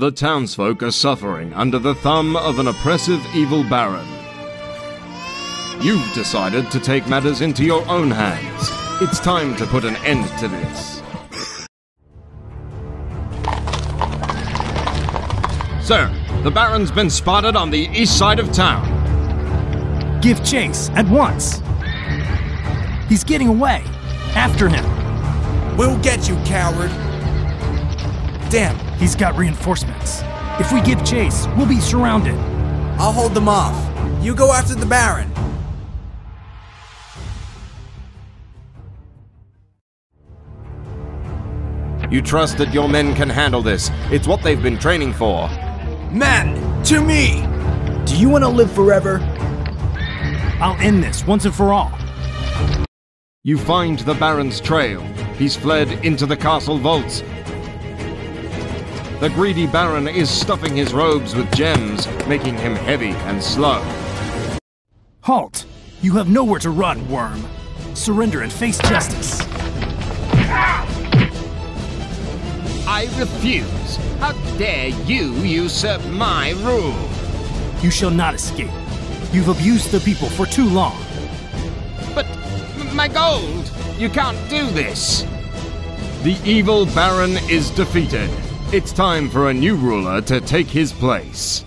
The townsfolk are suffering under the thumb of an oppressive evil baron. You've decided to take matters into your own hands. It's time to put an end to this. Sir, the Baron's been spotted on the east side of town. Give chase at once. He's getting away. After him. We'll get you, coward. Damn, He's got reinforcements. If we give chase, we'll be surrounded. I'll hold them off. You go after the Baron. You trust that your men can handle this. It's what they've been training for. Men, to me! Do you want to live forever? I'll end this once and for all. You find the Baron's trail. He's fled into the castle vaults. The greedy Baron is stuffing his robes with gems, making him heavy and slow. Halt! You have nowhere to run, worm. Surrender and face justice. I refuse. How dare you usurp my rule? You shall not escape. You've abused the people for too long. But my gold! You can't do this! The evil Baron is defeated. It's time for a new ruler to take his place.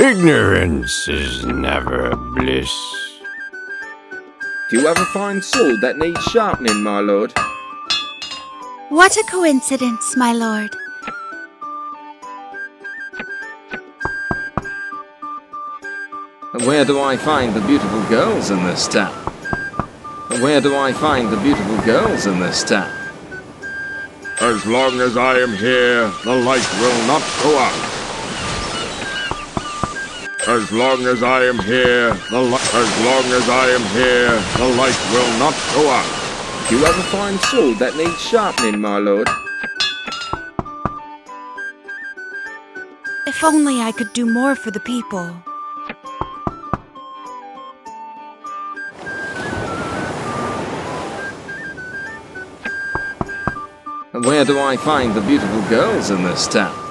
Ignorance is never bliss. Do you ever find sword that needs sharpening, my lord? What a coincidence, my lord. And where do I find the beautiful girls in this town? And where do I find the beautiful girls in this town? As long as I am here, the light will not go out. As long as I am here, the li- as long as I am here, the light will not go out. Do you ever find sword that needs sharpening, my lord? If only I could do more for the people. Where do I find the beautiful girls in this town?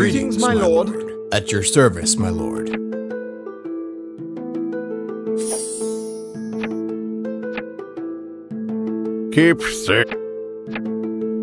Greetings, my lord. At your service, my lord. Keep thick.